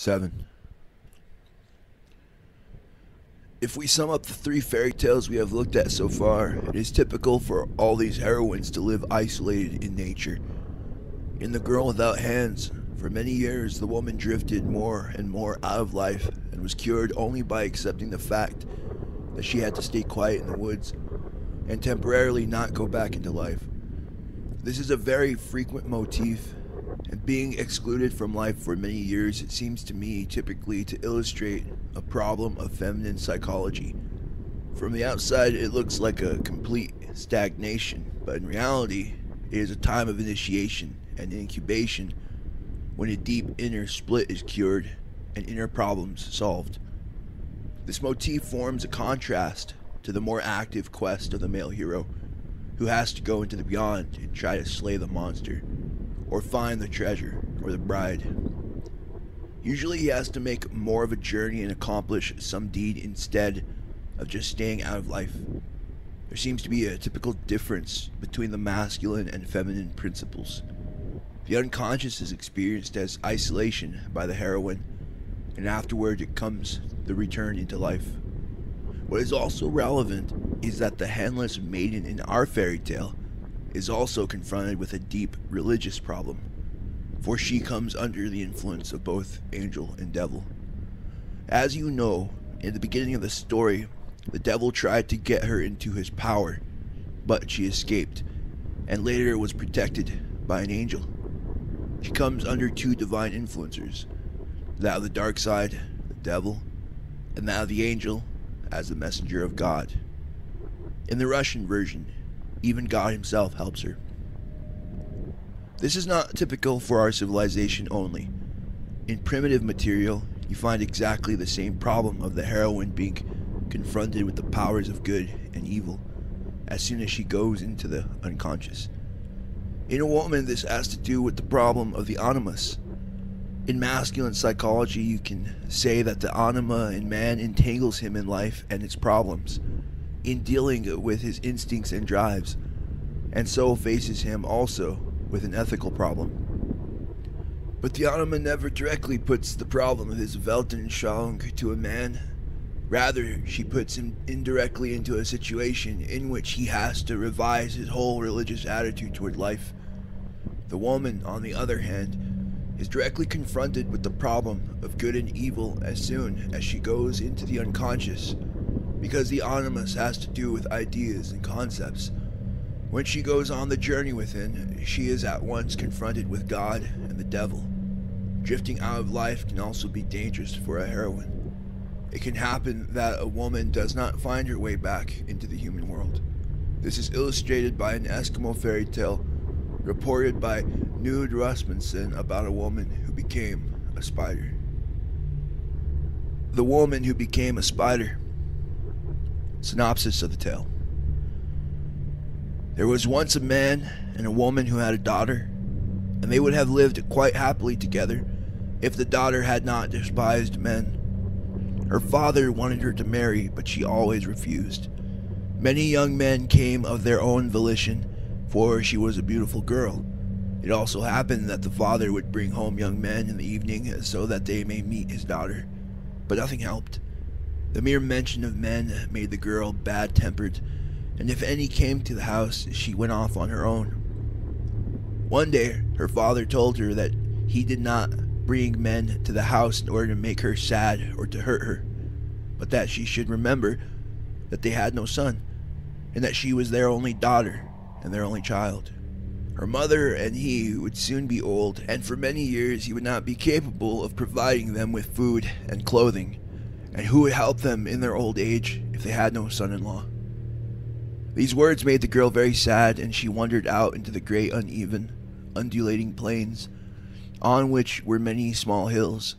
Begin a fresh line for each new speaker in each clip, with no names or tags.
7. If we sum up the three fairy tales we have looked at so far, it is typical for all these heroines to live isolated in nature. In The Girl Without Hands, for many years the woman drifted more and more out of life and was cured only by accepting the fact that she had to stay quiet in the woods and temporarily not go back into life. This is a very frequent motif being excluded from life for many years it seems to me typically to illustrate a problem of feminine psychology. From the outside, it looks like a complete stagnation, but in reality, it is a time of initiation and incubation when a deep inner split is cured and inner problems solved. This motif forms a contrast to the more active quest of the male hero, who has to go into the beyond and try to slay the monster or find the treasure or the bride. Usually, he has to make more of a journey and accomplish some deed instead of just staying out of life. There seems to be a typical difference between the masculine and feminine principles. The unconscious is experienced as isolation by the heroine, and afterward it comes the return into life. What is also relevant is that the handless maiden in our fairy tale is also confronted with a deep religious problem, for she comes under the influence of both angel and devil. As you know, in the beginning of the story, the devil tried to get her into his power, but she escaped, and later was protected by an angel. She comes under two divine influencers that of the dark side, the devil, and that of the angel as the messenger of God. In the Russian version, even God himself helps her. This is not typical for our civilization only. In primitive material, you find exactly the same problem of the heroine being confronted with the powers of good and evil as soon as she goes into the unconscious. In a woman, this has to do with the problem of the animus. In masculine psychology, you can say that the anima in man entangles him in life and its problems in dealing with his instincts and drives, and so faces him also with an ethical problem. But the Anima never directly puts the problem of his Weltanschauung to a man. Rather, she puts him indirectly into a situation in which he has to revise his whole religious attitude toward life. The woman, on the other hand, is directly confronted with the problem of good and evil as soon as she goes into the unconscious because the animus has to do with ideas and concepts. When she goes on the journey within, she is at once confronted with God and the devil. Drifting out of life can also be dangerous for a heroine. It can happen that a woman does not find her way back into the human world. This is illustrated by an Eskimo fairy tale reported by Knud Rasmussen about a woman who became a spider. The woman who became a spider Synopsis of the tale There was once a man and a woman who had a daughter, and they would have lived quite happily together if the daughter had not despised men. Her father wanted her to marry, but she always refused. Many young men came of their own volition, for she was a beautiful girl. It also happened that the father would bring home young men in the evening so that they may meet his daughter, but nothing helped. The mere mention of men made the girl bad tempered, and if any came to the house, she went off on her own. One day, her father told her that he did not bring men to the house in order to make her sad or to hurt her, but that she should remember that they had no son, and that she was their only daughter and their only child. Her mother and he would soon be old, and for many years he would not be capable of providing them with food and clothing and who would help them in their old age if they had no son in law? These words made the girl very sad, and she wandered out into the great, uneven, undulating plains, on which were many small hills.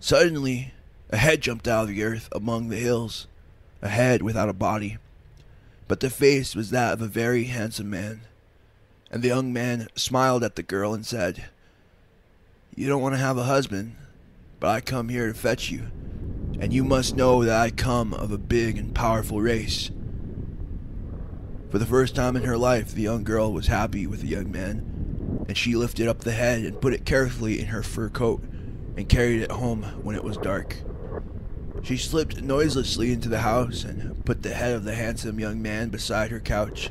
Suddenly, a head jumped out of the earth among the hills, a head without a body, but the face was that of a very handsome man. And the young man smiled at the girl and said, You don't want to have a husband, but I come here to fetch you and you must know that I come of a big and powerful race. For the first time in her life, the young girl was happy with the young man, and she lifted up the head and put it carefully in her fur coat, and carried it home when it was dark. She slipped noiselessly into the house and put the head of the handsome young man beside her couch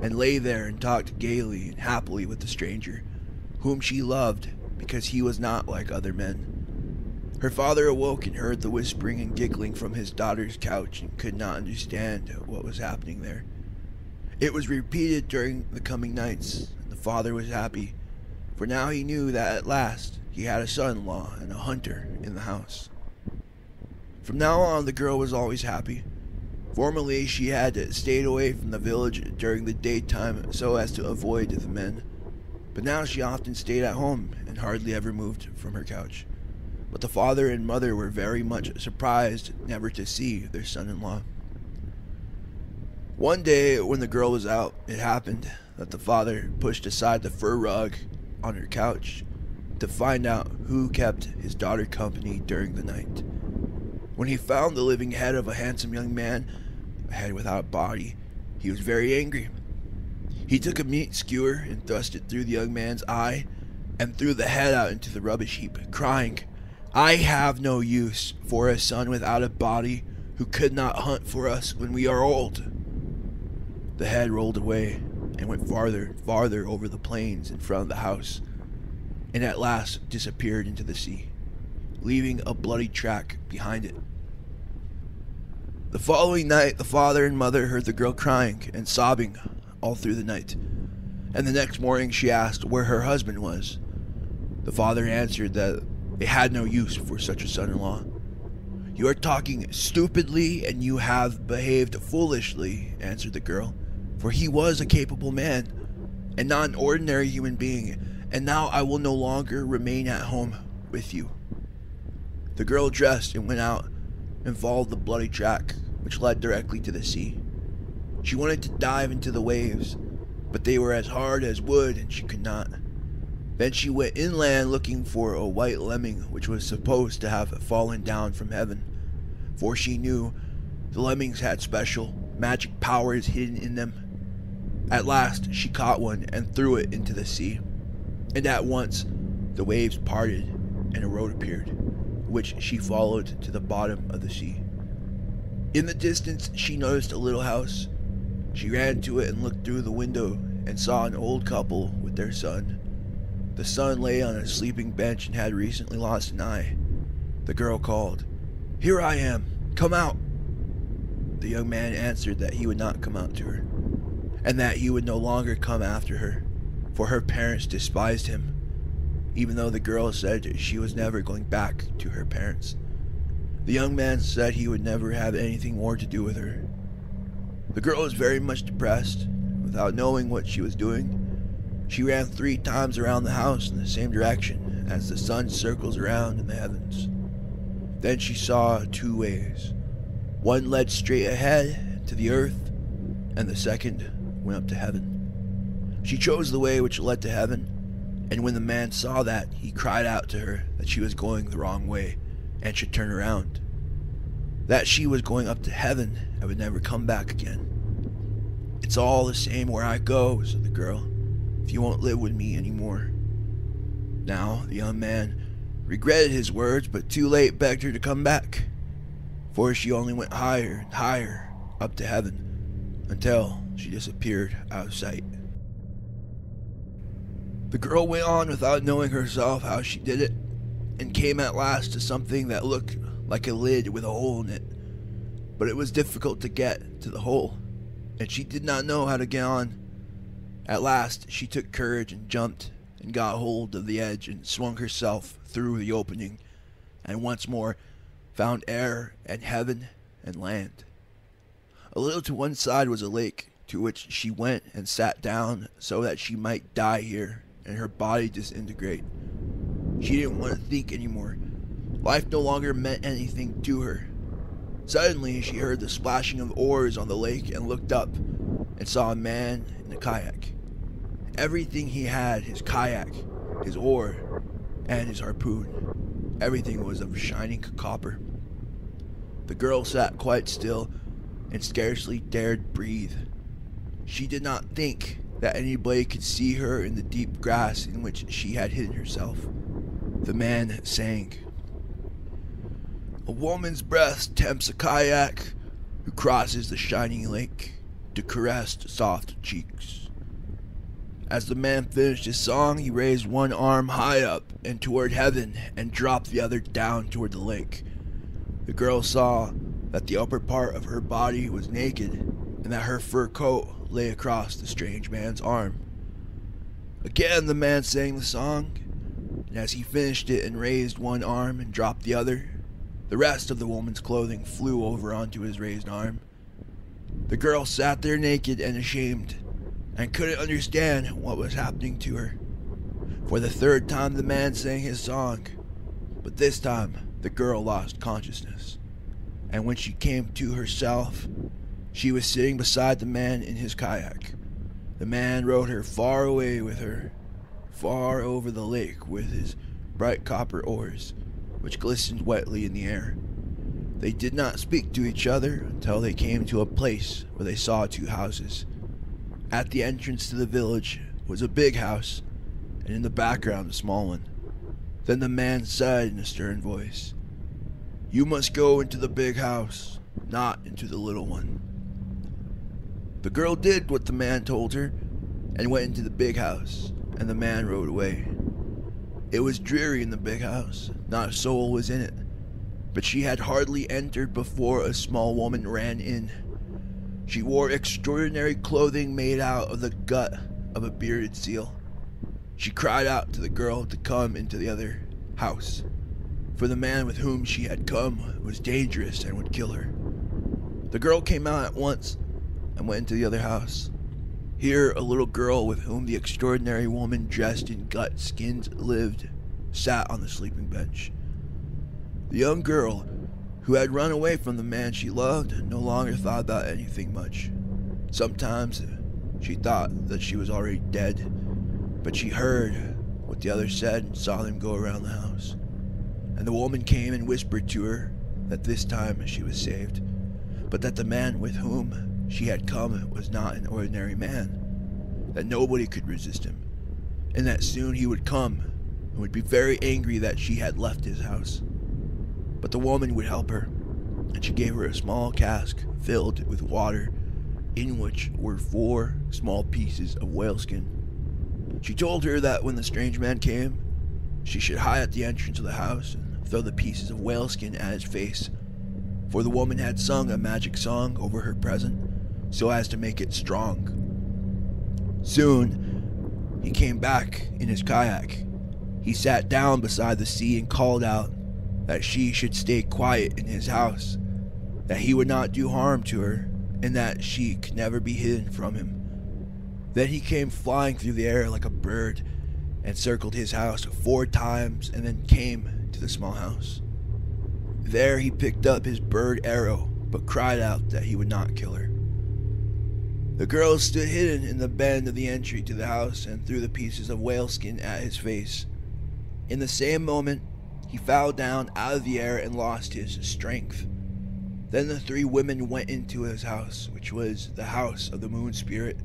and lay there and talked gaily and happily with the stranger, whom she loved because he was not like other men. Her father awoke and heard the whispering and giggling from his daughter's couch and could not understand what was happening there. It was repeated during the coming nights, and the father was happy, for now he knew that at last he had a son in law and a hunter in the house. From now on, the girl was always happy. Formerly, she had stayed away from the village during the daytime so as to avoid the men, but now she often stayed at home and hardly ever moved from her couch. But the father and mother were very much surprised never to see their son in law. One day, when the girl was out, it happened that the father pushed aside the fur rug on her couch to find out who kept his daughter company during the night. When he found the living head of a handsome young man, a head without a body, he was very angry. He took a meat skewer and thrust it through the young man's eye and threw the head out into the rubbish heap, crying, I have no use for a son without a body who could not hunt for us when we are old. The head rolled away and went farther and farther over the plains in front of the house, and at last disappeared into the sea, leaving a bloody track behind it. The following night, the father and mother heard the girl crying and sobbing all through the night, and the next morning she asked where her husband was. The father answered that they had no use for such a son in law. You are talking stupidly and you have behaved foolishly, answered the girl, for he was a capable man and not an ordinary human being, and now I will no longer remain at home with you. The girl dressed and went out and followed the bloody track which led directly to the sea. She wanted to dive into the waves, but they were as hard as wood and she could not. Then she went inland looking for a white lemming which was supposed to have fallen down from heaven, for she knew the lemmings had special magic powers hidden in them. At last she caught one and threw it into the sea, and at once the waves parted and a road appeared which she followed to the bottom of the sea. In the distance, she noticed a little house. She ran to it and looked through the window and saw an old couple with their son. The son lay on a sleeping bench and had recently lost an eye. The girl called, Here I am, come out. The young man answered that he would not come out to her, and that he would no longer come after her, for her parents despised him even though the girl said she was never going back to her parents. The young man said he would never have anything more to do with her. The girl was very much depressed. Without knowing what she was doing, she ran three times around the house in the same direction as the sun circles around in the heavens. Then she saw two ways. One led straight ahead to the earth, and the second went up to heaven. She chose the way which led to heaven and when the man saw that, he cried out to her that she was going the wrong way and should turn around. That she was going up to heaven and would never come back again. It's all the same where I go, said the girl, if you won't live with me anymore. Now, the young man regretted his words, but too late begged her to come back, for she only went higher and higher up to heaven until she disappeared out of sight. The girl went on without knowing herself how she did it, and came at last to something that looked like a lid with a hole in it. But it was difficult to get to the hole, and she did not know how to get on. At last, she took courage and jumped and got hold of the edge and swung herself through the opening, and once more found air and heaven and land. A little to one side was a lake, to which she went and sat down so that she might die here and her body disintegrate. She didn't want to think anymore. Life no longer meant anything to her. Suddenly, she heard the splashing of oars on the lake and looked up and saw a man in a kayak. Everything he had his kayak, his oar, and his harpoon. Everything was of shining copper. The girl sat quite still and scarcely dared breathe. She did not think that anybody could see her in the deep grass in which she had hidden herself. the man sang. A woman's breath tempts a kayak who crosses the shining lake to caress soft cheeks. As the man finished his song, he raised one arm high up and toward heaven and dropped the other down toward the lake. The girl saw that the upper part of her body was naked and that her fur coat lay across the strange man's arm. Again, the man sang the song, and as he finished it and raised one arm and dropped the other, the rest of the woman's clothing flew over onto his raised arm. The girl sat there naked and ashamed and couldn't understand what was happening to her. For the third time, the man sang his song, but this time the girl lost consciousness. And when she came to herself, she was sitting beside the man in his kayak. The man rowed her far away with her, far over the lake with his bright copper oars, which glistened wetly in the air. They did not speak to each other until they came to a place where they saw two houses. At the entrance to the village was a big house, and in the background a small one. Then the man said in a stern voice, You must go into the big house, not into the little one. The girl did what the man told her and went into the big house, and the man rode away. It was dreary in the big house, not a soul was in it, but she had hardly entered before a small woman ran in she wore extraordinary clothing made out of the gut of a bearded seal. She cried out to the girl to come into the other house, for the man with whom she had come was dangerous and would kill her. The girl came out at once and went into the other house. Here, a little girl with whom the extraordinary woman dressed in gut skins lived sat on the sleeping bench. The young girl who had run away from the man she loved and no longer thought about anything much. Sometimes uh, she thought that she was already dead, but she heard what the others said and saw them go around the house. And the woman came and whispered to her that this time she was saved, but that the man with whom she had come was not an ordinary man, that nobody could resist him, and that soon he would come and would be very angry that she had left his house. But the woman would help her, and she gave her a small cask filled with water, in which were four small pieces of whaleskin. She told her that when the strange man came, she should hide at the entrance of the house and throw the pieces of whaleskin at his face, for the woman had sung a magic song over her present so as to make it strong. Soon, he came back in his kayak. He sat down beside the sea and called out, that she should stay quiet in his house, that he would not do harm to her, and that she could never be hidden from him. Then he came flying through the air like a bird and circled his house four times and then came to the small house. There he picked up his bird arrow, but cried out that he would not kill her. The girl stood hidden in the bend of the entry to the house and threw the pieces of whaleskin at his face. In the same moment, he fell down out of the air and lost his strength. Then the three women went into his house, which was the house of the moon spirit,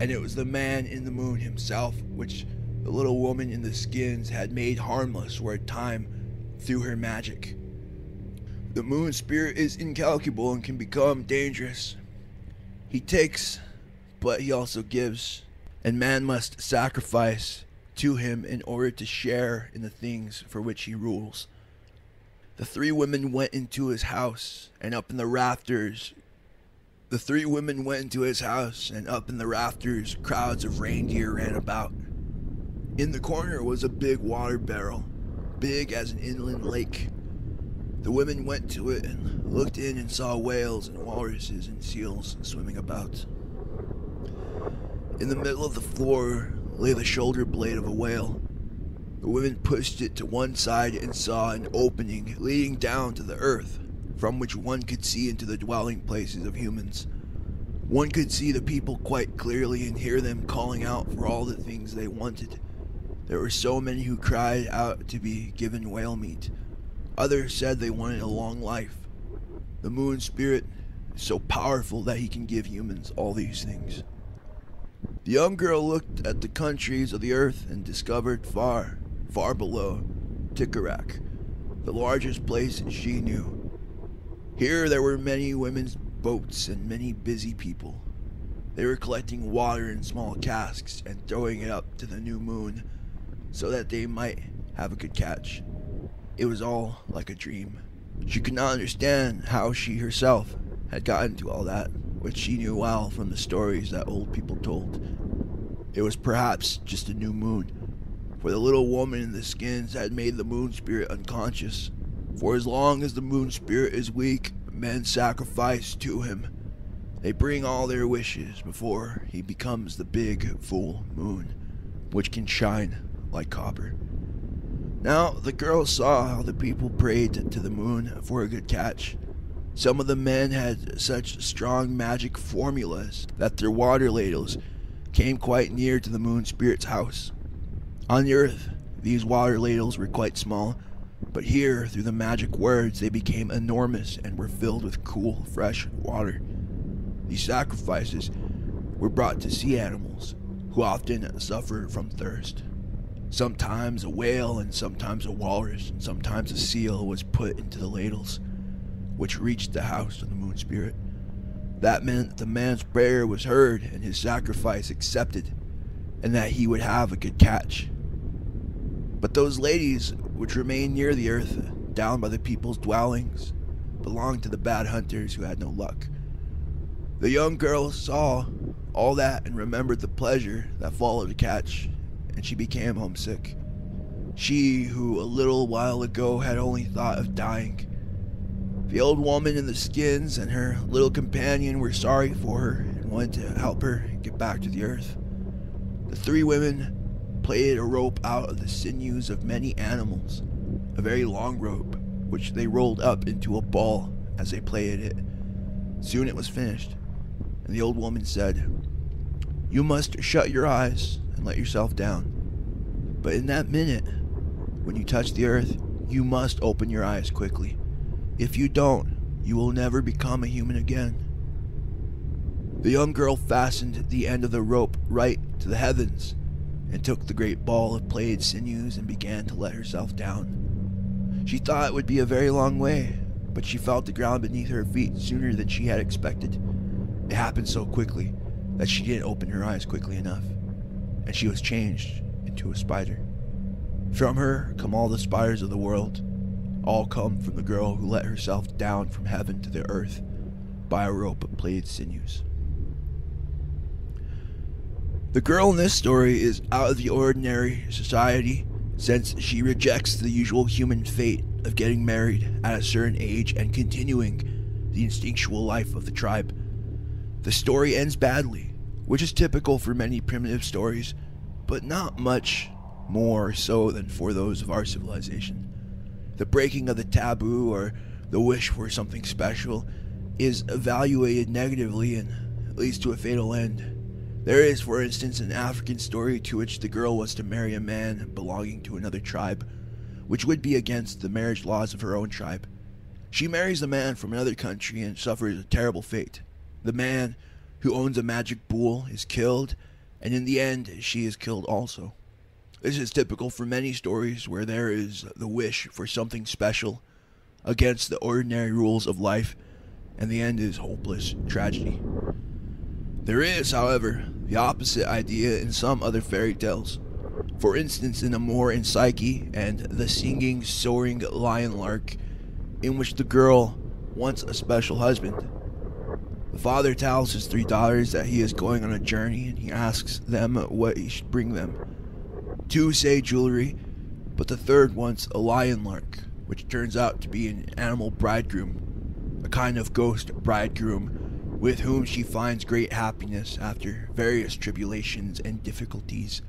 and it was the man in the moon himself, which the little woman in the skins had made harmless for a time through her magic. The moon spirit is incalculable and can become dangerous. He takes, but he also gives, and man must sacrifice to him in order to share in the things for which he rules. The three women went into his house, and up in the rafters, the three women went into his house, and up in the rafters, crowds of reindeer ran about. In the corner was a big water barrel, big as an inland lake. The women went to it and looked in and saw whales and walruses and seals swimming about. In the middle of the floor lay the shoulder blade of a whale. The women pushed it to one side and saw an opening leading down to the earth, from which one could see into the dwelling places of humans. One could see the people quite clearly and hear them calling out for all the things they wanted. There were so many who cried out to be given whale meat. Others said they wanted a long life. The moon spirit is so powerful that he can give humans all these things. The young girl looked at the countries of the earth and discovered far, far below Tikarak, the largest place she knew. Here there were many women's boats and many busy people. They were collecting water in small casks and throwing it up to the new moon so that they might have a good catch. It was all like a dream. She could not understand how she herself had gotten to all that, which she knew well from the stories that old people told. It was perhaps just a new moon, for the little woman in the skins had made the moon spirit unconscious. For as long as the moon spirit is weak, men sacrifice to him. They bring all their wishes before he becomes the big full moon, which can shine like copper. Now the girl saw how the people prayed to the moon for a good catch. Some of the men had such strong magic formulas that their water ladles came quite near to the moon spirit's house. On the earth, these water ladles were quite small, but here, through the magic words, they became enormous and were filled with cool, fresh water. These sacrifices were brought to sea animals, who often suffered from thirst. Sometimes a whale and sometimes a walrus and sometimes a seal was put into the ladles, which reached the house of the moon spirit. That meant that the man's prayer was heard and his sacrifice accepted, and that he would have a good catch. But those ladies which remained near the earth, down by the people's dwellings, belonged to the bad hunters who had no luck. The young girl saw all that and remembered the pleasure that followed a catch and she became homesick. She, who a little while ago had only thought of dying. The old woman in the skins and her little companion were sorry for her and wanted to help her get back to the earth. The three women played a rope out of the sinews of many animals, a very long rope, which they rolled up into a ball as they played it. Soon it was finished, and the old woman said, You must shut your eyes and let yourself down. But in that minute, when you touch the earth, you must open your eyes quickly. If you don't, you will never become a human again. The young girl fastened the end of the rope right to the heavens and took the great ball of plaited sinews and began to let herself down. She thought it would be a very long way, but she felt the ground beneath her feet sooner than she had expected. It happened so quickly that she didn't open her eyes quickly enough and she was changed into a spider. From her come all the spiders of the world. All come from the girl who let herself down from heaven to the earth by a rope of plaited sinews. The girl in this story is out of the ordinary society since she rejects the usual human fate of getting married at a certain age and continuing the instinctual life of the tribe. The story ends badly, which is typical for many primitive stories, but not much more so than for those of our civilization. The breaking of the taboo or the wish for something special is evaluated negatively and leads to a fatal end. There is, for instance, an African story to which the girl was to marry a man belonging to another tribe, which would be against the marriage laws of her own tribe. She marries a man from another country and suffers a terrible fate. The man, who owns a magic bull, is killed, and in the end, she is killed also. This is typical for many stories where there is the wish for something special against the ordinary rules of life, and the end is hopeless tragedy. There is, however, the opposite idea in some other fairy tales. For instance, in Amor and Psyche and the singing, soaring lion lark, in which the girl wants a special husband the father tells his three daughters that he is going on a journey and he asks them what he should bring them. Two say jewelry, but the third wants a lion lark, which turns out to be an animal bridegroom, a kind of ghost bridegroom with whom she finds great happiness after various tribulations and difficulties.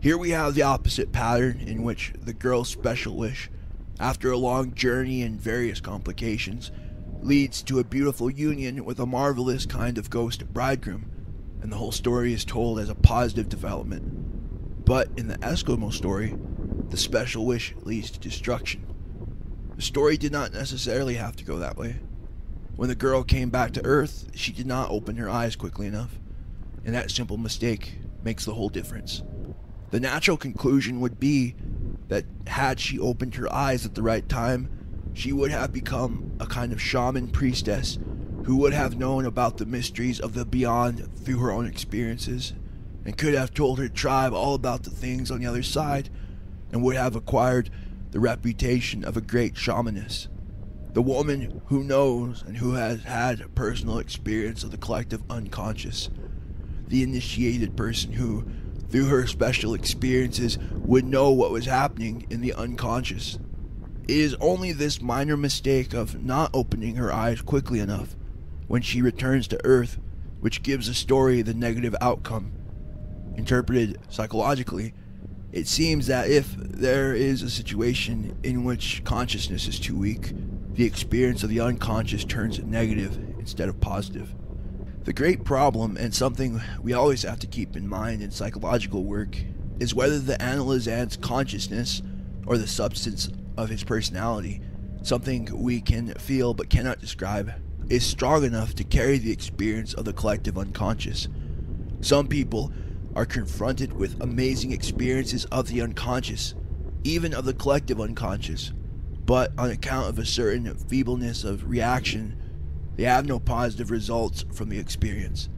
Here we have the opposite pattern in which the girl's special wish, after a long journey and various complications, leads to a beautiful union with a marvelous kind of ghost bridegroom, and the whole story is told as a positive development. But in the Eskimo story, the special wish leads to destruction. The story did not necessarily have to go that way. When the girl came back to Earth, she did not open her eyes quickly enough, and that simple mistake makes the whole difference. The natural conclusion would be that had she opened her eyes at the right time, she would have become a kind of shaman priestess who would have known about the mysteries of the beyond through her own experiences and could have told her tribe all about the things on the other side and would have acquired the reputation of a great shamaness. The woman who knows and who has had a personal experience of the collective unconscious. The initiated person who, through her special experiences, would know what was happening in the unconscious. It is only this minor mistake of not opening her eyes quickly enough when she returns to Earth which gives the story the negative outcome. Interpreted psychologically, it seems that if there is a situation in which consciousness is too weak, the experience of the unconscious turns negative instead of positive. The great problem, and something we always have to keep in mind in psychological work, is whether the analysand's consciousness, or the substance of his personality, something we can feel but cannot describe, is strong enough to carry the experience of the collective unconscious. Some people are confronted with amazing experiences of the unconscious, even of the collective unconscious, but on account of a certain feebleness of reaction, they have no positive results from the experience.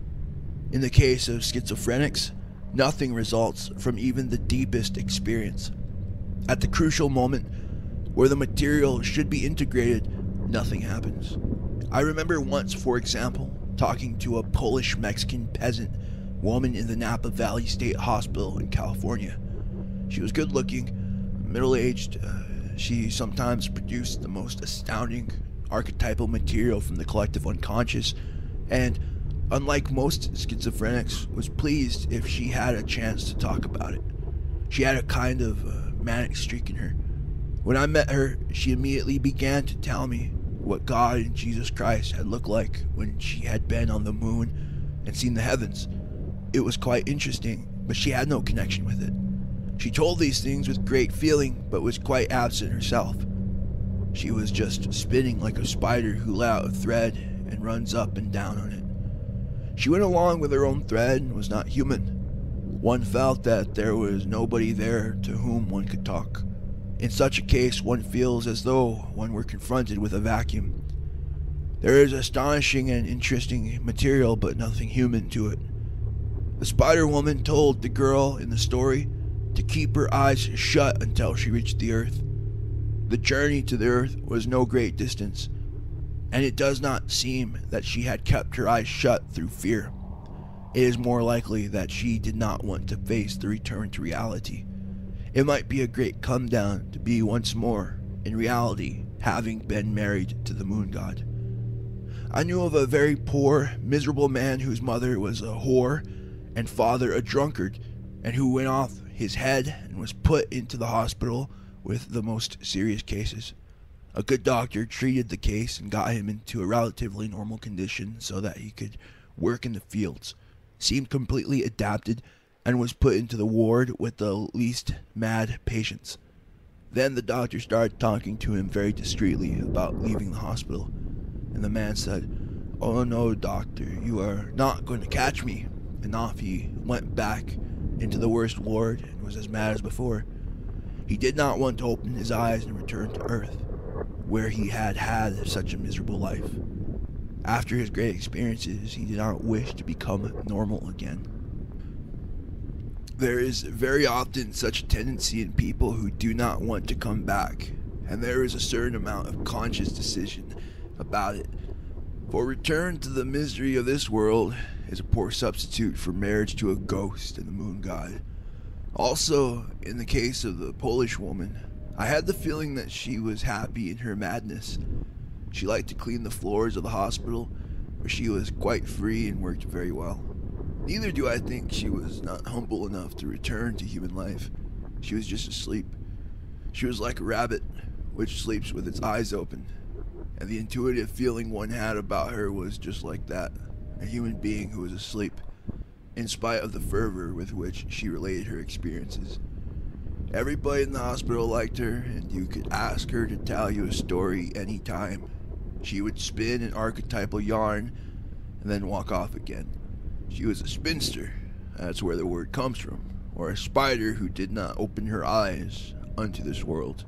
In the case of schizophrenics, nothing results from even the deepest experience. At the crucial moment where the material should be integrated, nothing happens. I remember once, for example, talking to a Polish Mexican peasant woman in the Napa Valley State Hospital in California. She was good looking, middle aged. Uh, she sometimes produced the most astounding archetypal material from the collective unconscious, and unlike most schizophrenics, was pleased if she had a chance to talk about it. She had a kind of uh, manic streak in her. When I met her, she immediately began to tell me what God and Jesus Christ had looked like when she had been on the moon and seen the heavens. It was quite interesting, but she had no connection with it. She told these things with great feeling, but was quite absent herself. She was just spinning like a spider who let out a thread and runs up and down on it. She went along with her own thread and was not human. One felt that there was nobody there to whom one could talk. In such a case, one feels as though one were confronted with a vacuum. There is astonishing and interesting material, but nothing human to it. The Spider Woman told the girl in the story to keep her eyes shut until she reached the earth. The journey to the earth was no great distance, and it does not seem that she had kept her eyes shut through fear. It is more likely that she did not want to face the return to reality. It might be a great come down to be once more, in reality, having been married to the moon god. I knew of a very poor, miserable man whose mother was a whore and father a drunkard, and who went off his head and was put into the hospital with the most serious cases. A good doctor treated the case and got him into a relatively normal condition so that he could work in the fields. Seemed completely adapted and was put into the ward with the least mad patients. Then the doctor started talking to him very discreetly about leaving the hospital, and the man said, Oh no, doctor, you are not going to catch me and off he went back into the worst ward and was as mad as before. He did not want to open his eyes and return to Earth, where he had had such a miserable life. After his great experiences, he did not wish to become normal again. There is very often such a tendency in people who do not want to come back, and there is a certain amount of conscious decision about it. For return to the misery of this world is a poor substitute for marriage to a ghost and the moon god. Also, in the case of the Polish woman, I had the feeling that she was happy in her madness. She liked to clean the floors of the hospital, where she was quite free and worked very well. Neither do I think she was not humble enough to return to human life. She was just asleep. She was like a rabbit, which sleeps with its eyes open. And the intuitive feeling one had about her was just like that a human being who was asleep, in spite of the fervor with which she related her experiences. Everybody in the hospital liked her, and you could ask her to tell you a story any time. She would spin an archetypal yarn and then walk off again. She was a spinster, that's where the word comes from, or a spider who did not open her eyes unto this world.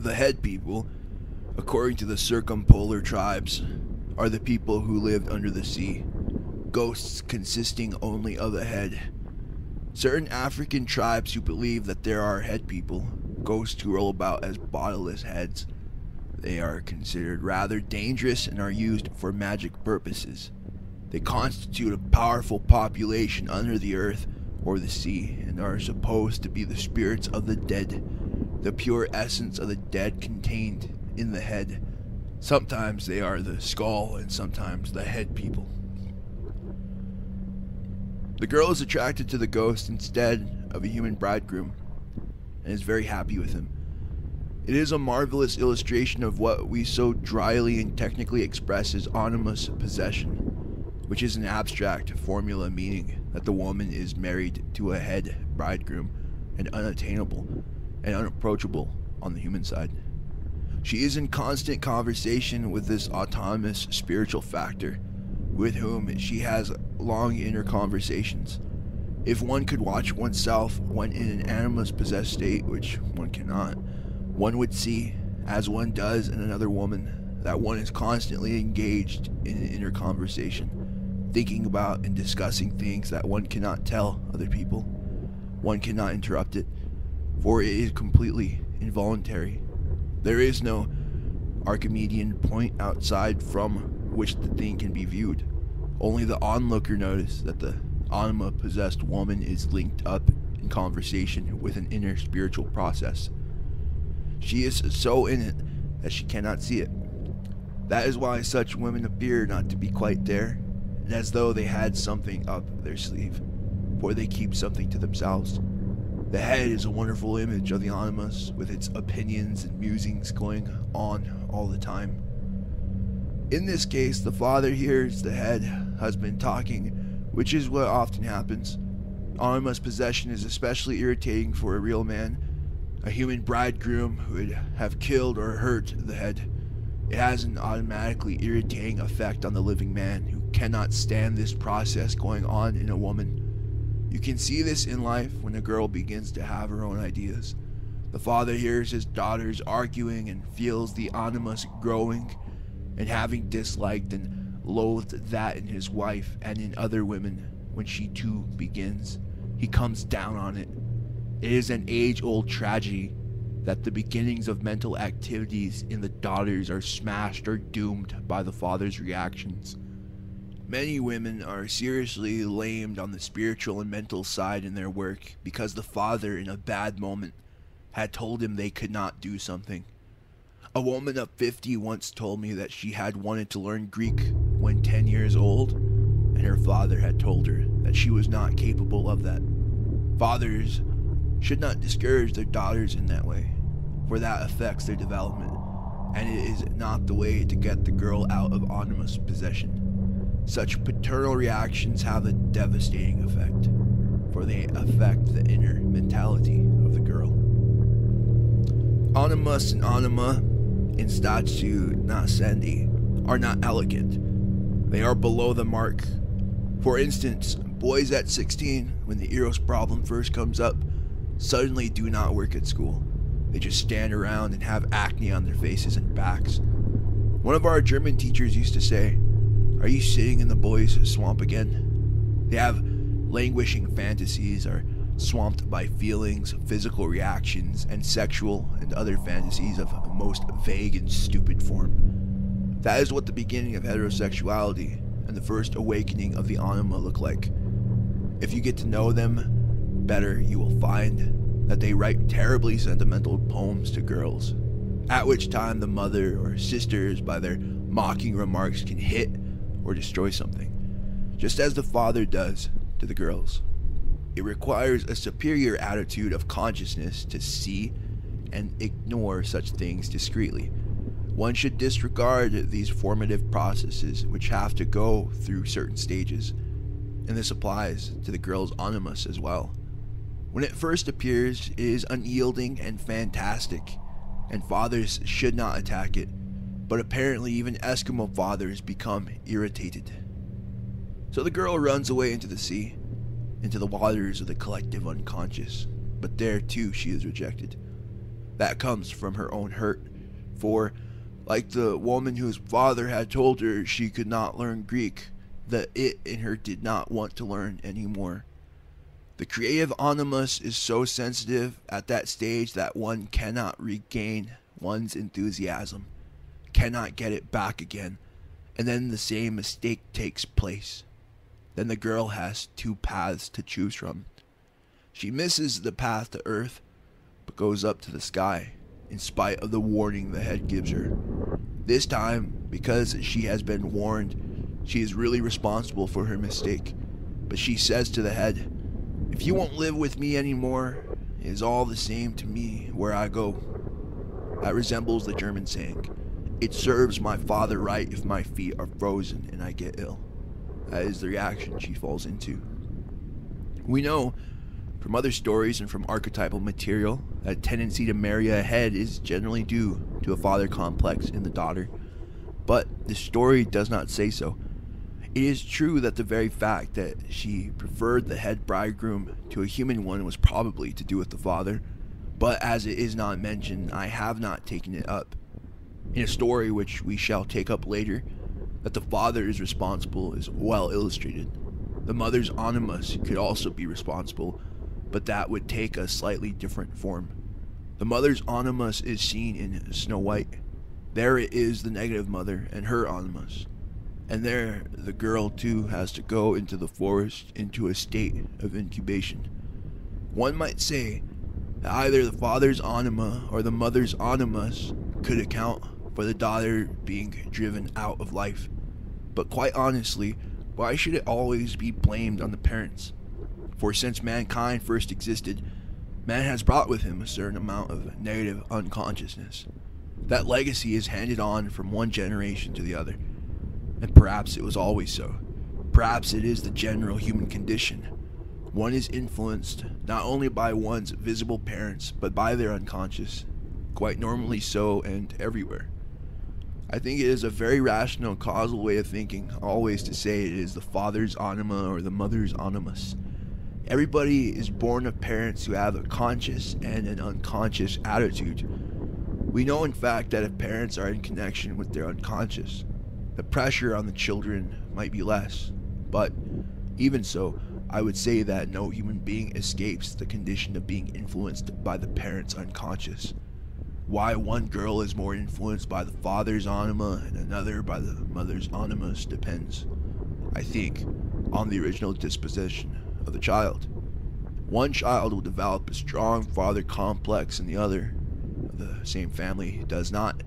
The head people, according to the circumpolar tribes, are the people who lived under the sea, ghosts consisting only of a head. Certain African tribes who believe that there are head people, ghosts who roll about as bodiless heads. They are considered rather dangerous and are used for magic purposes. They constitute a powerful population under the earth or the sea and are supposed to be the spirits of the dead, the pure essence of the dead contained in the head. Sometimes they are the skull and sometimes the head people. The girl is attracted to the ghost instead of a human bridegroom and is very happy with him. It is a marvelous illustration of what we so dryly and technically express as animus possession, which is an abstract formula meaning that the woman is married to a head bridegroom and unattainable and unapproachable on the human side. She is in constant conversation with this autonomous spiritual factor, with whom she has long inner conversations. If one could watch oneself when in an animus possessed state, which one cannot, one would see, as one does in another woman, that one is constantly engaged in an inner conversation, thinking about and discussing things that one cannot tell other people. One cannot interrupt it, for it is completely involuntary. There is no Archimedean point outside from which the thing can be viewed. Only the onlooker notices that the anima possessed woman is linked up in conversation with an inner spiritual process. She is so in it that she cannot see it. That is why such women appear not to be quite there, and as though they had something up their sleeve, for they keep something to themselves. The head is a wonderful image of the animus, with its opinions and musings going on all the time. In this case, the father hears the head husband talking, which is what often happens. Animus possession is especially irritating for a real man, a human bridegroom who would have killed or hurt the head. It has an automatically irritating effect on the living man who cannot stand this process going on in a woman. You can see this in life when a girl begins to have her own ideas. The father hears his daughters arguing and feels the animus growing, and having disliked and loathed that in his wife and in other women when she too begins, he comes down on it. It is an age old tragedy that the beginnings of mental activities in the daughters are smashed or doomed by the father's reactions. Many women are seriously lamed on the spiritual and mental side in their work because the father, in a bad moment, had told him they could not do something. A woman of 50 once told me that she had wanted to learn Greek when 10 years old, and her father had told her that she was not capable of that. Fathers should not discourage their daughters in that way, for that affects their development, and it is not the way to get the girl out of animus possession. Such paternal reactions have a devastating effect, for they affect the inner mentality of the girl. Animus and anima in statu nascendi are not elegant. They are below the mark. For instance, boys at 16, when the Eros problem first comes up, suddenly do not work at school. They just stand around and have acne on their faces and backs. One of our German teachers used to say, are you sitting in the boys' swamp again? They have languishing fantasies, are swamped by feelings, physical reactions, and sexual and other fantasies of most vague and stupid form. That is what the beginning of heterosexuality and the first awakening of the anima look like. If you get to know them better, you will find that they write terribly sentimental poems to girls, at which time the mother or sisters, by their mocking remarks, can hit or destroy something, just as the father does to the girls. It requires a superior attitude of consciousness to see and ignore such things discreetly. One should disregard these formative processes which have to go through certain stages, and this applies to the girl's animus as well. When it first appears, it is unyielding and fantastic, and fathers should not attack it but apparently even Eskimo fathers become irritated. So the girl runs away into the sea, into the waters of the collective unconscious, but there too she is rejected. That comes from her own hurt. For, like the woman whose father had told her she could not learn Greek, the it in her did not want to learn anymore. The creative animus is so sensitive at that stage that one cannot regain one's enthusiasm, cannot get it back again, and then the same mistake takes place. Then the girl has two paths to choose from. She misses the path to earth, but goes up to the sky, in spite of the warning the head gives her. This time, because she has been warned, she is really responsible for her mistake. But she says to the head, If you won't live with me anymore, it is all the same to me where I go. That resembles the German saying, It serves my father right if my feet are frozen and I get ill. That is the reaction she falls into. We know from other stories and from archetypal material that a tendency to marry ahead is generally due to a father complex in the daughter, but the story does not say so. It is true that the very fact that she preferred the head bridegroom to a human one was probably to do with the father, but as it is not mentioned, I have not taken it up. In a story which we shall take up later, that the father is responsible is well illustrated. The mother's animus could also be responsible, but that would take a slightly different form. The mother's animus is seen in Snow White. There it is the negative mother and her animus. And there the girl too has to go into the forest into a state of incubation. One might say that either the father's anima or the mother's animus could account for the daughter being driven out of life. But quite honestly, why should it always be blamed on the parents? For since mankind first existed, man has brought with him a certain amount of negative unconsciousness. That legacy is handed on from one generation to the other. And perhaps it was always so. Perhaps it is the general human condition. One is influenced not only by one's visible parents, but by their unconscious, quite normally so and everywhere. I think it is a very rational, causal way of thinking, always to say it is the father's anima or the mother's animus. Everybody is born of parents who have a conscious and an unconscious attitude. We know, in fact, that if parents are in connection with their unconscious, the pressure on the children might be less. But even so, I would say that no human being escapes the condition of being influenced by the parent's unconscious. Why one girl is more influenced by the father's anima and another by the mother's animus depends, I think, on the original disposition of the child. One child will develop a strong father complex and the other, of the same family, does not.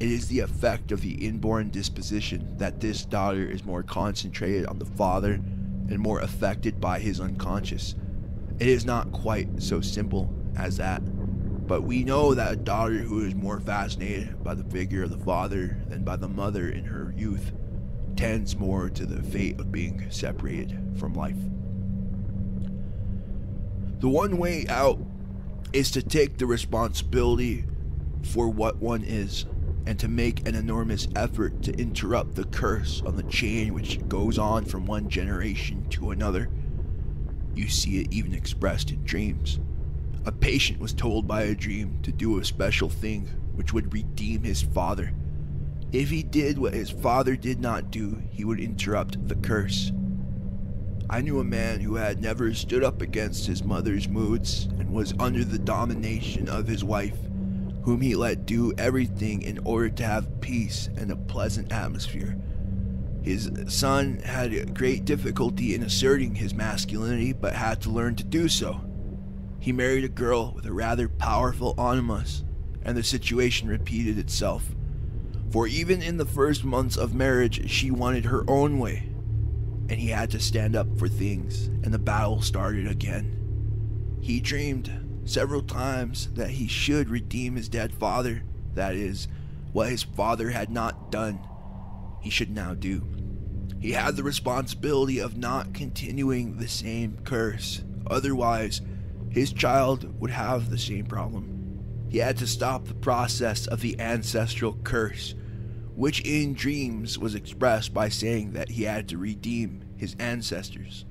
It is the effect of the inborn disposition that this daughter is more concentrated on the father and more affected by his unconscious. It is not quite so simple as that. But we know that a daughter who is more fascinated by the figure of the father than by the mother in her youth tends more to the fate of being separated from life. The one way out is to take the responsibility for what one is and to make an enormous effort to interrupt the curse on the chain which goes on from one generation to another. You see it even expressed in dreams. A patient was told by a dream to do a special thing which would redeem his father. If he did what his father did not do, he would interrupt the curse. I knew a man who had never stood up against his mother's moods and was under the domination of his wife, whom he let do everything in order to have peace and a pleasant atmosphere. His son had great difficulty in asserting his masculinity, but had to learn to do so. He married a girl with a rather powerful animus, and the situation repeated itself. For even in the first months of marriage, she wanted her own way, and he had to stand up for things, and the battle started again. He dreamed several times that he should redeem his dead father, that is, what his father had not done, he should now do. He had the responsibility of not continuing the same curse, otherwise, his child would have the same problem. He had to stop the process of the ancestral curse, which in dreams was expressed by saying that he had to redeem his ancestors.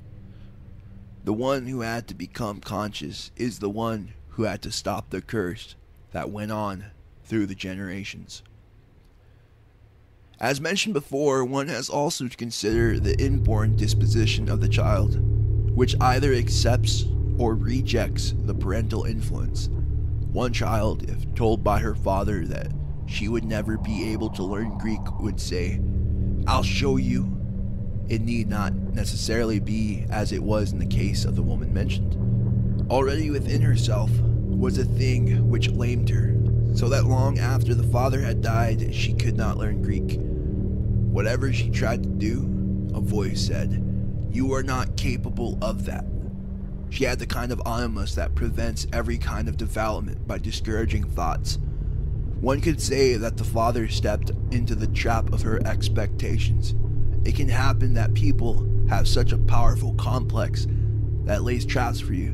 The one who had to become conscious is the one who had to stop the curse that went on through the generations. As mentioned before, one has also to consider the inborn disposition of the child, which either accepts or rejects the parental influence. One child, if told by her father that she would never be able to learn Greek, would say, I'll show you. It need not necessarily be as it was in the case of the woman mentioned. Already within herself was a thing which lamed her, so that long after the father had died, she could not learn Greek. Whatever she tried to do, a voice said, You are not capable of that. She had the kind of animus that prevents every kind of development by discouraging thoughts. One could say that the father stepped into the trap of her expectations. It can happen that people have such a powerful complex that lays traps for you,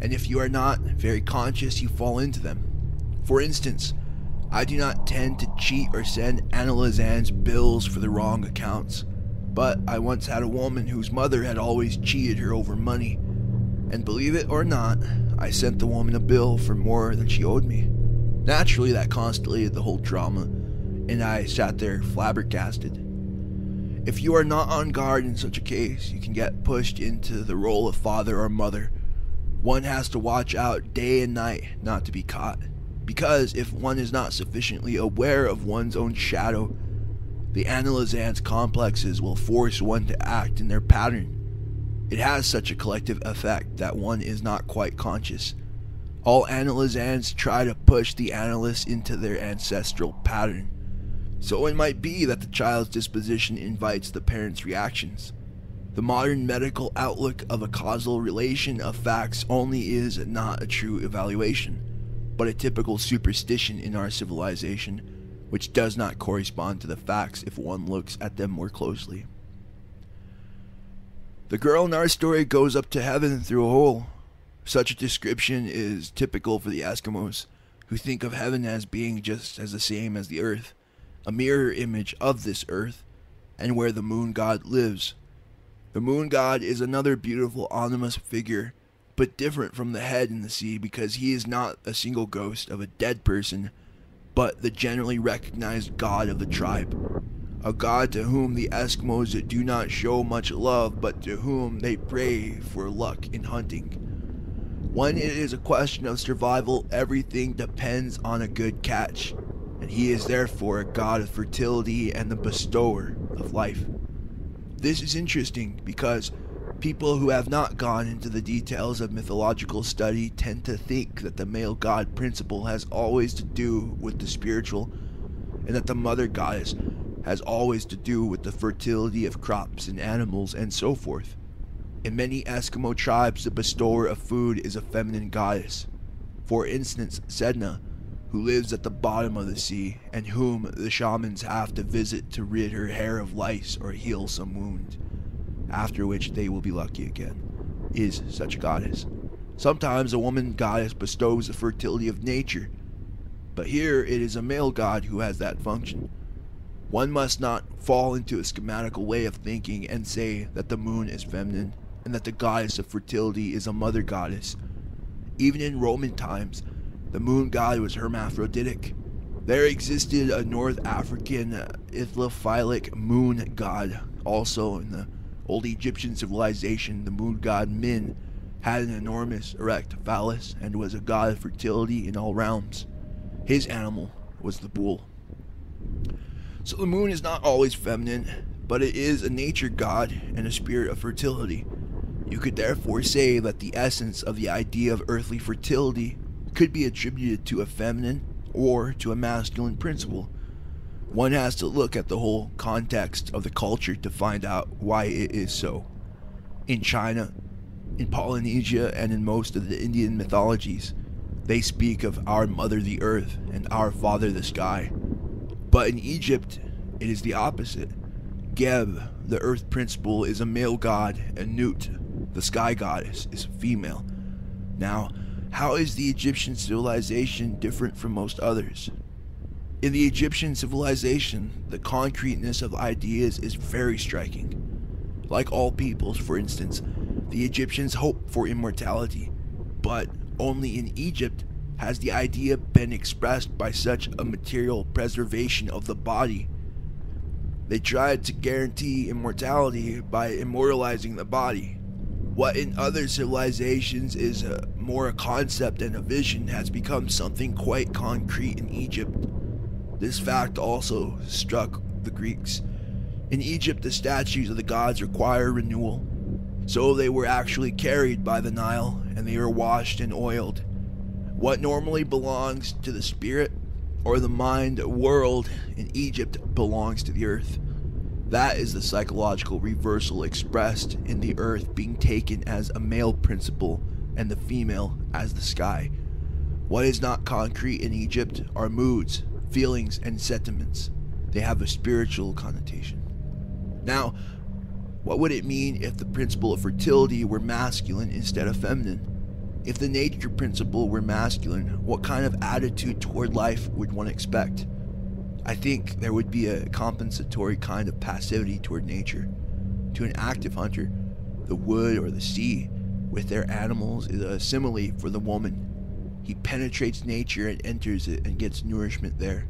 and if you are not very conscious, you fall into them. For instance, I do not tend to cheat or send analysand's bills for the wrong accounts, but I once had a woman whose mother had always cheated her over money, and believe it or not, I sent the woman a bill for more than she owed me. Naturally, that constellated the whole drama, and I sat there flabbergasted. If you are not on guard in such a case, you can get pushed into the role of father or mother. One has to watch out day and night not to be caught, because if one is not sufficiently aware of one's own shadow, the analysands' complexes will force one to act in their pattern. It has such a collective effect that one is not quite conscious. All analysands try to push the analyst into their ancestral pattern. So it might be that the child's disposition invites the parent's reactions. The modern medical outlook of a causal relation of facts only is not a true evaluation, but a typical superstition in our civilization, which does not correspond to the facts if one looks at them more closely. The girl in our story goes up to heaven through a hole. Such a description is typical for the Eskimos, who think of heaven as being just as the same as the earth a mirror image of this earth, and where the moon god lives. The moon god is another beautiful ominous figure, but different from the head in the sea because he is not a single ghost of a dead person, but the generally recognized god of the tribe. A god to whom the Eskimos do not show much love, but to whom they pray for luck in hunting. When it is a question of survival, everything depends on a good catch and he is therefore a god of fertility and the bestower of life. This is interesting because people who have not gone into the details of mythological study tend to think that the male god principle has always to do with the spiritual, and that the mother goddess has always to do with the fertility of crops and animals and so forth. In many Eskimo tribes, the bestower of food is a feminine goddess. For instance, Sedna, who lives at the bottom of the sea, and whom the shamans have to visit to rid her hair of lice or heal some wound, after which they will be lucky again, is such a goddess. Sometimes a woman goddess bestows the fertility of nature, but here it is a male god who has that function. One must not fall into a schematical way of thinking and say that the moon is feminine and that the goddess of fertility is a mother goddess. Even in Roman times, the moon god was hermaphroditic. There existed a North African ithyphallic moon god. Also, in the old Egyptian civilization, the moon god Min had an enormous erect phallus and was a god of fertility in all realms. His animal was the bull. So the moon is not always feminine, but it is a nature god and a spirit of fertility. You could therefore say that the essence of the idea of earthly fertility could be attributed to a feminine or to a masculine principle. One has to look at the whole context of the culture to find out why it is so. In China, in Polynesia, and in most of the Indian mythologies, they speak of our mother the earth and our father the sky. But in Egypt, it is the opposite. Geb, the earth principle, is a male god, and Nut, the sky goddess, is female. Now, how is the Egyptian civilization different from most others? In the Egyptian civilization, the concreteness of ideas is very striking. Like all peoples, for instance, The Egyptians hoped for immortality, but only in Egypt has the idea been expressed by such a material preservation of the body. They tried to guarantee immortality by immortalizing the body. What in other civilizations is a, more a concept and a vision has become something quite concrete in Egypt. This fact also struck the Greeks. In Egypt, the statues of the gods require renewal, so they were actually carried by the Nile and they were washed and oiled. What normally belongs to the spirit or the mind world in Egypt belongs to the earth. That is the psychological reversal expressed in the earth being taken as a male principle and the female as the sky. What is not concrete in Egypt are moods, feelings, and sentiments. They have a spiritual connotation. Now, what would it mean if the principle of fertility were masculine instead of feminine? If the nature principle were masculine, what kind of attitude toward life would one expect? I think there would be a compensatory kind of passivity toward nature. To an active hunter, the wood or the sea with their animals is a simile for the woman. He penetrates nature and enters it and gets nourishment there.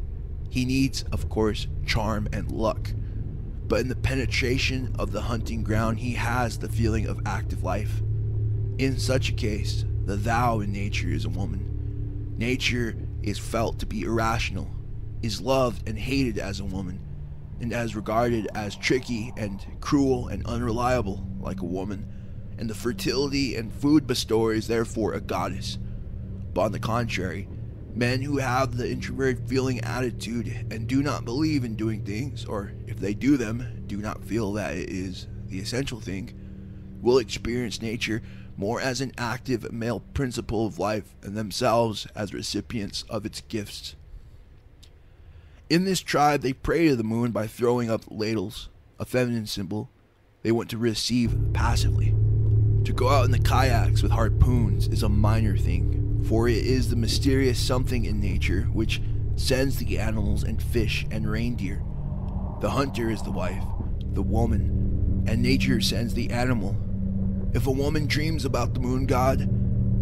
He needs, of course, charm and luck. But in the penetration of the hunting ground, he has the feeling of active life. In such a case, the thou in nature is a woman. Nature is felt to be irrational, is loved and hated as a woman, and as regarded as tricky and cruel and unreliable like a woman, and the fertility and food bestower is therefore a goddess. But on the contrary, men who have the introverted feeling attitude and do not believe in doing things, or if they do them, do not feel that it is the essential thing, will experience nature more as an active male principle of life and themselves as recipients of its gifts. In this tribe, they pray to the moon by throwing up ladles, a feminine symbol. They want to receive passively. To go out in the kayaks with harpoons is a minor thing, for it is the mysterious something in nature which sends the animals and fish and reindeer. The hunter is the wife, the woman, and nature sends the animal if a woman dreams about the moon god,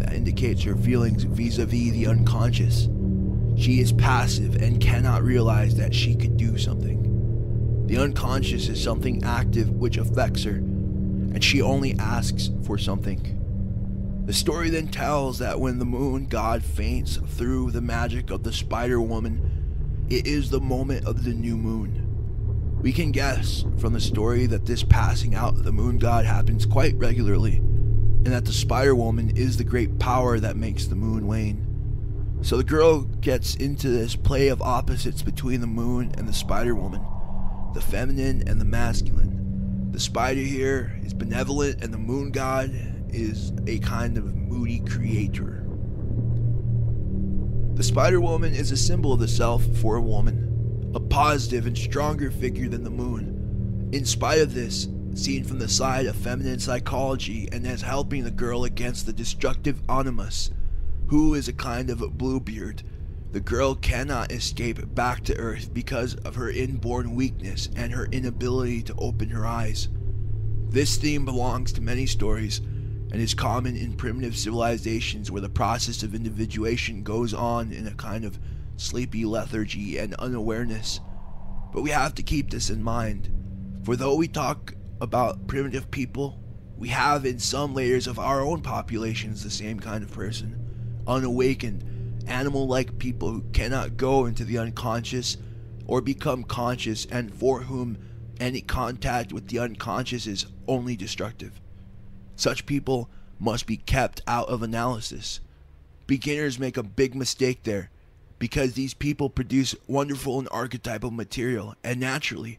that indicates her feelings vis a vis the unconscious. She is passive and cannot realize that she could do something. The unconscious is something active which affects her, and she only asks for something. The story then tells that when the moon god faints through the magic of the Spider Woman, it is the moment of the new moon. We can guess from the story that this passing out of the moon god happens quite regularly, and that the Spider Woman is the great power that makes the moon wane. So the girl gets into this play of opposites between the moon and the Spider Woman, the feminine and the masculine. The spider here is benevolent, and the moon god is a kind of moody creator. The Spider Woman is a symbol of the self for a woman, a positive and stronger figure than the moon. In spite of this, seen from the side of feminine psychology and as helping the girl against the destructive Animus, who is a kind of Bluebeard, the girl cannot escape back to Earth because of her inborn weakness and her inability to open her eyes. This theme belongs to many stories and is common in primitive civilizations where the process of individuation goes on in a kind of sleepy lethargy, and unawareness. But we have to keep this in mind. For though we talk about primitive people, we have in some layers of our own populations the same kind of person. Unawakened, animal like people who cannot go into the unconscious or become conscious, and for whom any contact with the unconscious is only destructive. Such people must be kept out of analysis. Beginners make a big mistake there because these people produce wonderful and archetypal material. And naturally,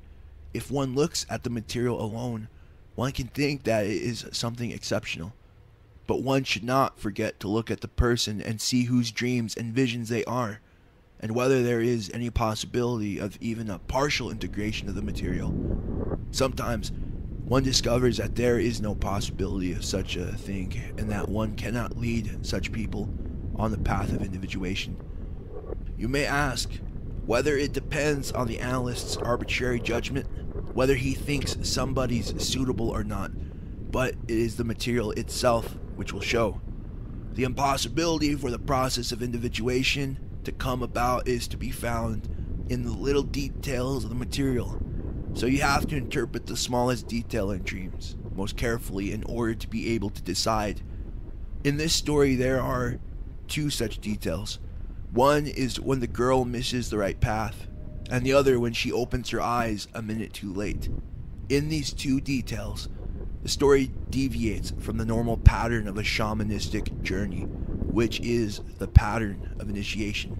if one looks at the material alone, one can think that it is something exceptional. But one should not forget to look at the person and see whose dreams and visions they are, and whether there is any possibility of even a partial integration of the material. Sometimes one discovers that there is no possibility of such a thing, and that one cannot lead such people on the path of individuation. You may ask whether it depends on the analyst's arbitrary judgment, whether he thinks somebody's suitable or not. but it is the material itself which will show. The impossibility for the process of individuation to come about is to be found in the little details of the material. So you have to interpret the smallest detail in dreams most carefully in order to be able to decide. In this story, there are two such details. One is when the girl misses the right path, and the other when she opens her eyes a minute too late. In these two details, the story deviates from the normal pattern of a shamanistic journey, which is the pattern of initiation.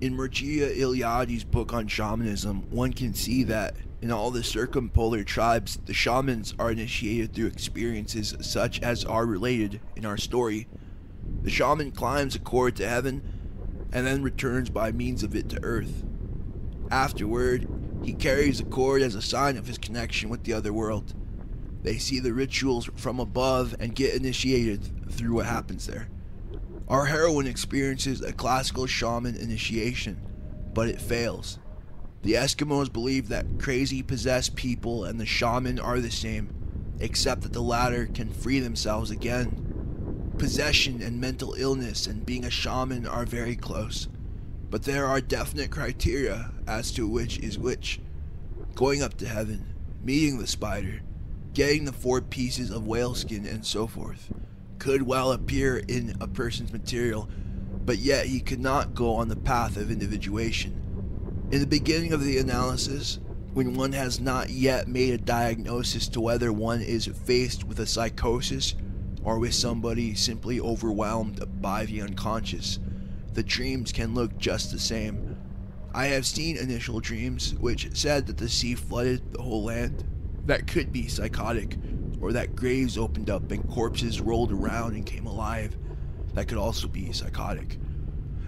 In Mircea Eliade's book on shamanism, one can see that in all the circumpolar tribes, the shamans are initiated through experiences such as are related in our story. The shaman climbs a cord to heaven and then returns by means of it to earth. Afterward, he carries the cord as a sign of his connection with the other world. They see the rituals from above and get initiated through what happens there. Our heroine experiences a classical shaman initiation, but it fails. The Eskimos believe that crazy possessed people and the shaman are the same, except that the latter can free themselves again. Possession and mental illness and being a shaman are very close, but there are definite criteria as to which is which. Going up to heaven, meeting the spider, getting the four pieces of whale skin, and so forth could well appear in a person's material, but yet he could not go on the path of individuation. In the beginning of the analysis, when one has not yet made a diagnosis to whether one is faced with a psychosis or with somebody simply overwhelmed by the unconscious, the dreams can look just the same. I have seen initial dreams which said that the sea flooded the whole land. That could be psychotic, or that graves opened up and corpses rolled around and came alive. That could also be psychotic.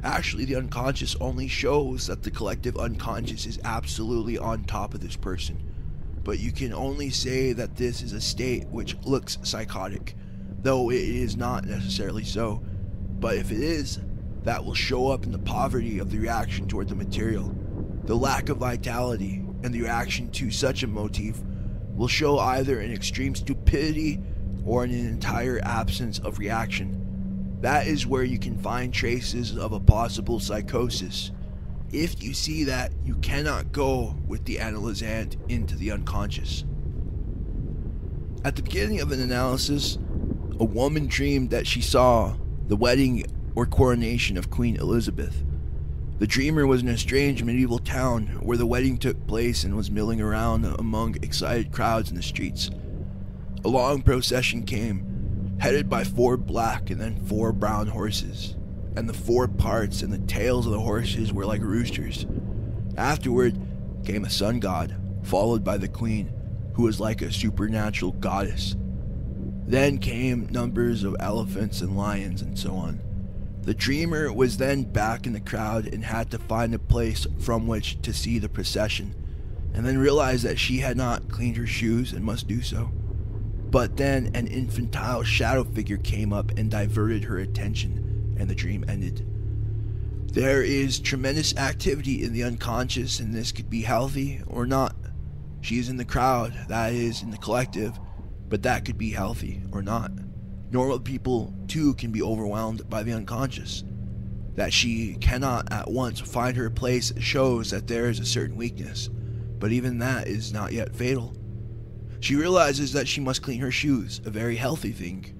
Actually, the unconscious only shows that the collective unconscious is absolutely on top of this person. But you can only say that this is a state which looks psychotic, though it is not necessarily so. But if it is, that will show up in the poverty of the reaction toward the material. The lack of vitality and the reaction to such a motif will show either an extreme stupidity or an entire absence of reaction. That is where you can find traces of a possible psychosis. If you see that, you cannot go with the analysand into the unconscious. At the beginning of an analysis, a woman dreamed that she saw the wedding or coronation of Queen Elizabeth. The dreamer was in a strange medieval town where the wedding took place and was milling around among excited crowds in the streets. A long procession came, headed by four black and then four brown horses, and the four parts and the tails of the horses were like roosters. Afterward came a sun god, followed by the queen, who was like a supernatural goddess. Then came numbers of elephants and lions and so on. The dreamer was then back in the crowd and had to find a place from which to see the procession, and then realized that she had not cleaned her shoes and must do so. But then an infantile shadow figure came up and diverted her attention, and the dream ended. There is tremendous activity in the unconscious, and this could be healthy or not. She is in the crowd, that is, in the collective, but that could be healthy or not. Normal people, too, can be overwhelmed by the unconscious. That she cannot at once find her place shows that there is a certain weakness, but even that is not yet fatal. She realizes that she must clean her shoes, a very healthy thing.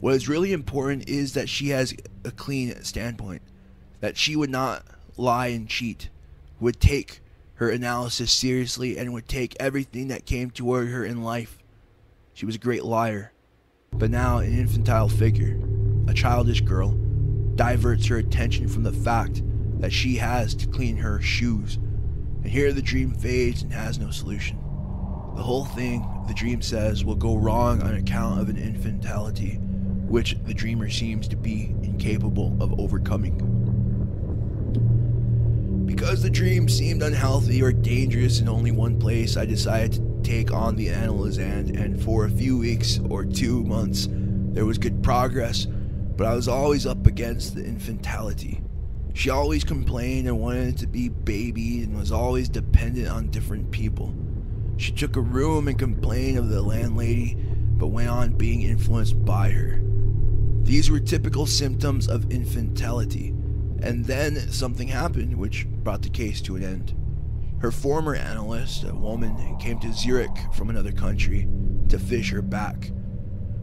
What is really important is that she has a clean standpoint, that she would not lie and cheat, would take her analysis seriously, and would take everything that came toward her in life. She was a great liar but now an infantile figure, a childish girl, diverts her attention from the fact that she has to clean her shoes. And here the dream fades and has no solution. The whole thing, the dream says, will go wrong on account of an infantility which the dreamer seems to be incapable of overcoming. Because the dream seemed unhealthy or dangerous in only one place, I decided to take on the analysand, and for a few weeks or two months, there was good progress, but I was always up against the infantility. She always complained and wanted to be baby and was always dependent on different people. She took a room and complained of the landlady, but went on being influenced by her. These were typical symptoms of infantility, and then something happened which brought the case to an end. Her former analyst, a woman, came to Zurich from another country to fish her back.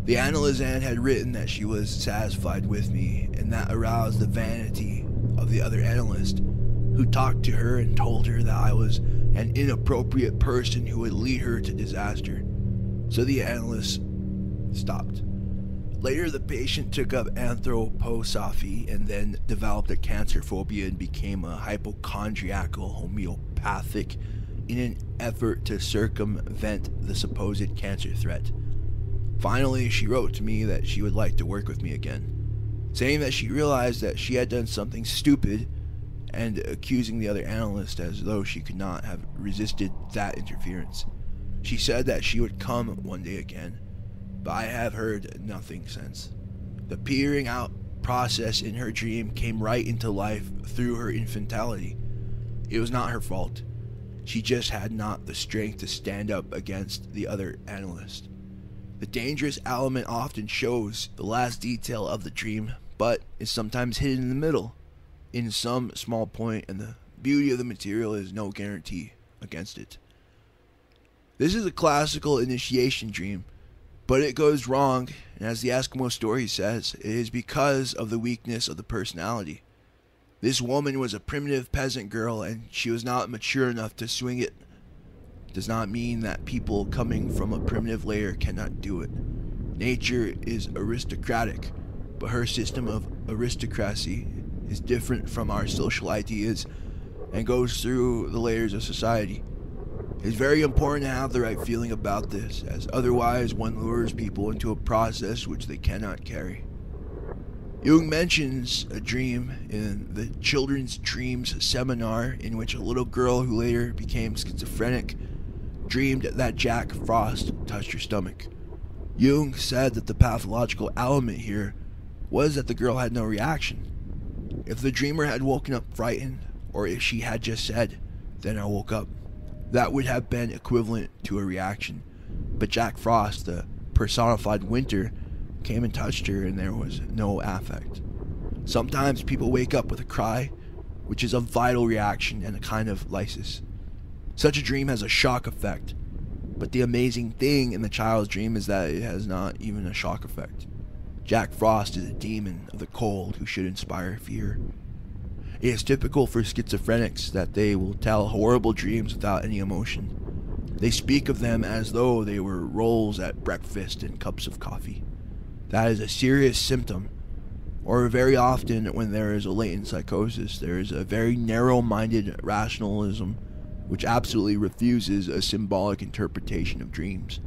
The analysand had written that she was satisfied with me, and that aroused the vanity of the other analyst, who talked to her and told her that I was an inappropriate person who would lead her to disaster. So the analyst stopped. Later, the patient took up anthroposophy and then developed a cancer phobia and became a hypochondriacal homeopathic in an effort to circumvent the supposed cancer threat. Finally, she wrote to me that she would like to work with me again, saying that she realized that she had done something stupid and accusing the other analyst as though she could not have resisted that interference. She said that she would come one day again but I have heard nothing since. The peering out process in her dream came right into life through her infantility. It was not her fault. She just had not the strength to stand up against the other analyst. The dangerous element often shows the last detail of the dream, but is sometimes hidden in the middle, in some small point, and the beauty of the material is no guarantee against it. This is a classical initiation dream but it goes wrong, and as the Eskimo story says, it is because of the weakness of the personality. This woman was a primitive peasant girl, and she was not mature enough to swing it. Does not mean that people coming from a primitive layer cannot do it. Nature is aristocratic, but her system of aristocracy is different from our social ideas and goes through the layers of society. It's very important to have the right feeling about this, as otherwise one lures people into a process which they cannot carry. Jung mentions a dream in the Children's Dreams seminar in which a little girl who later became schizophrenic dreamed that Jack Frost touched her stomach. Jung said that the pathological element here was that the girl had no reaction. If the dreamer had woken up frightened, or if she had just said, Then I woke up, that would have been equivalent to a reaction. But Jack Frost, the personified winter, came and touched her, and there was no affect. Sometimes people wake up with a cry, which is a vital reaction and a kind of lysis. Such a dream has a shock effect, but the amazing thing in the child's dream is that it has not even a shock effect. Jack Frost is a demon of the cold who should inspire fear. It is typical for schizophrenics that they will tell horrible dreams without any emotion. They speak of them as though they were rolls at breakfast and cups of coffee. That is a serious symptom. Or very often, when there is a latent psychosis, there is a very narrow minded rationalism which absolutely refuses a symbolic interpretation of dreams.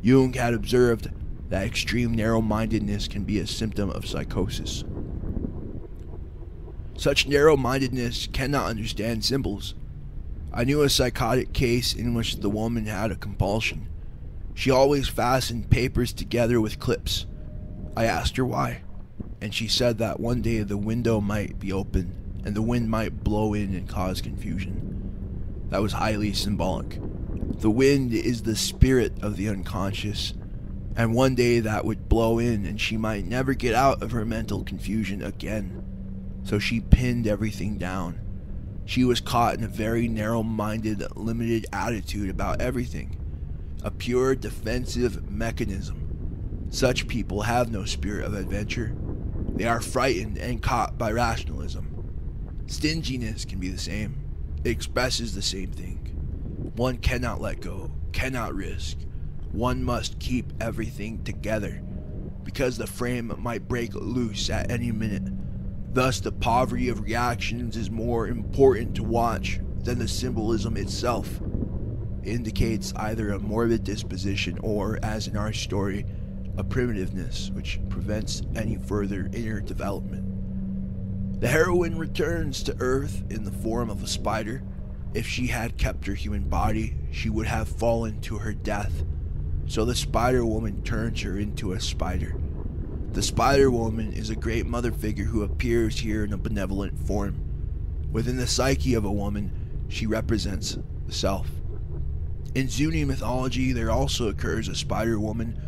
Jung had observed that extreme narrow mindedness can be a symptom of psychosis. Such narrow mindedness cannot understand symbols. I knew a psychotic case in which the woman had a compulsion. She always fastened papers together with clips. I asked her why, and she said that one day the window might be open and the wind might blow in and cause confusion. That was highly symbolic. The wind is the spirit of the unconscious, and one day that would blow in and she might never get out of her mental confusion again so she pinned everything down. She was caught in a very narrow minded, limited attitude about everything, a pure defensive mechanism. Such people have no spirit of adventure. They are frightened and caught by rationalism. Stinginess can be the same, it expresses the same thing. One cannot let go, cannot risk. One must keep everything together because the frame might break loose at any minute Thus, the poverty of reactions is more important to watch than the symbolism itself. It indicates either a morbid disposition or, as in our story, a primitiveness which prevents any further inner development. The heroine returns to Earth in the form of a spider. If she had kept her human body, she would have fallen to her death. So the Spider Woman turns her into a spider. The Spider Woman is a great mother figure who appears here in a benevolent form. Within the psyche of a woman, she represents the self. In Zuni mythology, there also occurs a Spider Woman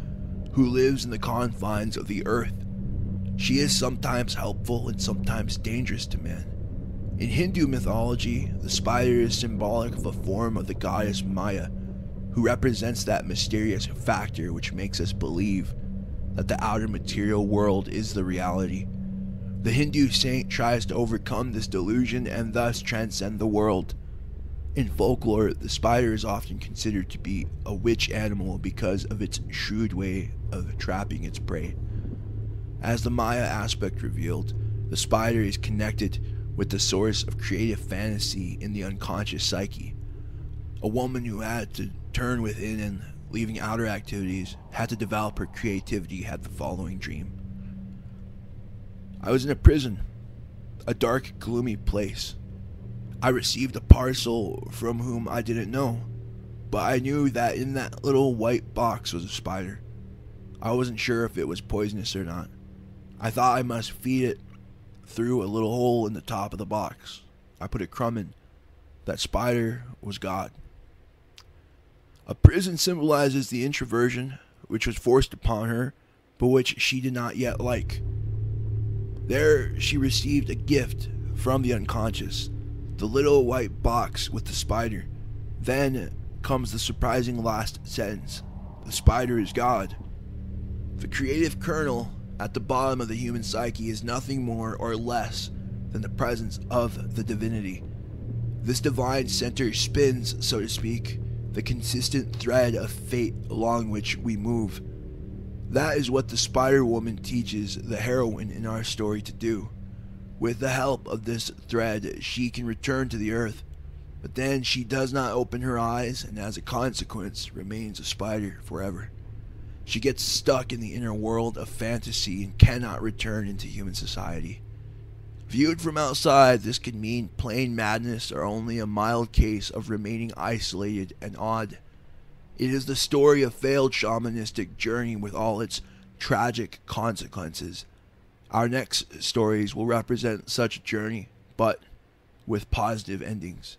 who lives in the confines of the earth. She is sometimes helpful and sometimes dangerous to man. In Hindu mythology, the spider is symbolic of a form of the goddess Maya, who represents that mysterious factor which makes us believe that the outer material world is the reality. The Hindu saint tries to overcome this delusion and thus transcend the world. In folklore, the spider is often considered to be a witch animal because of its shrewd way of trapping its prey. As the Maya aspect revealed, the spider is connected with the source of creative fantasy in the unconscious psyche. A woman who had to turn within and leaving outer activities had to develop her creativity had the following dream. I was in a prison, a dark, gloomy place. I received a parcel from whom I didn't know, but I knew that in that little white box was a spider. I wasn't sure if it was poisonous or not. I thought I must feed it through a little hole in the top of the box. I put a crumb in. That spider was God. A prison symbolizes the introversion which was forced upon her, but which she did not yet like. There she received a gift from the unconscious the little white box with the spider. Then comes the surprising last sentence The spider is God. The creative kernel at the bottom of the human psyche is nothing more or less than the presence of the divinity. This divine center spins, so to speak, the consistent thread of fate along which we move. That is what the Spider Woman teaches the heroine in our story to do. With the help of this thread, she can return to the earth, but then she does not open her eyes and, as a consequence, remains a spider forever. She gets stuck in the inner world of fantasy and cannot return into human society. Viewed from outside, this could mean plain madness or only a mild case of remaining isolated and odd. It is the story of a failed shamanistic journey with all its tragic consequences. Our next stories will represent such a journey, but with positive endings.